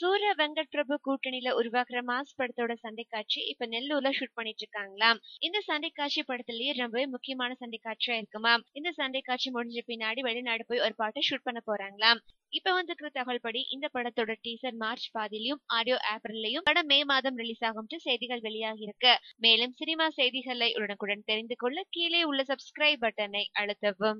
சூர்யா வெங்கட் பிரபு கூட்டணியில உருவாக்குற மாஸ் படத்தோட சண்டை காட்சி இப்ப நெல்லூர்ல ஷூட் பண்ணிட்டு இருக்காங்களாம் இந்த சண்டை காட்சி படத்திலேயே ரொம்பவே முக்கியமான சண்டை காட்சியா இருக்குமாம் இந்த சண்டை காட்சி முடிஞ்ச பின்னாடி வெளிநாடு போய் ஒரு பாட்டை ஷூட் பண்ண போறாங்களாம். இப்ப வந்திருக்கிற தகவல் படி இந்த படத்தோட டீசர் மார்ச் பாதிலையும் ஆடியோ ஏப்ரல்லையும் படம் மே மாதம் ரிலீஸ் ஆகும் செய்திகள் வெளியாகி இருக்கு மேலும் சினிமா செய்திகளை உடனுக்குடன் தெரிந்து கொள்ள கீழே உள்ள சப்ஸ்கிரைப் பட்டனை அழுத்தவும்.